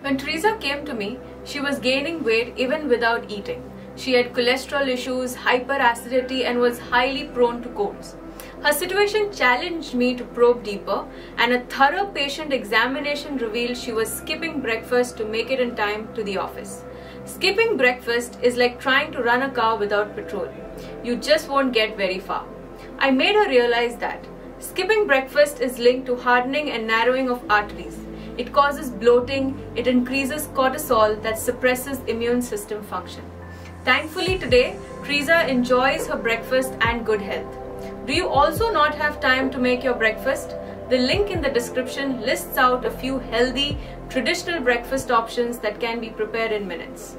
When Teresa came to me, she was gaining weight even without eating. She had cholesterol issues, hyperacidity, and was highly prone to colds. Her situation challenged me to probe deeper, and a thorough patient examination revealed she was skipping breakfast to make it in time to the office. Skipping breakfast is like trying to run a car without petrol. You just won't get very far. I made her realize that skipping breakfast is linked to hardening and narrowing of arteries. It causes bloating, it increases cortisol that suppresses immune system function. Thankfully today, Teresa enjoys her breakfast and good health. Do you also not have time to make your breakfast? The link in the description lists out a few healthy, traditional breakfast options that can be prepared in minutes.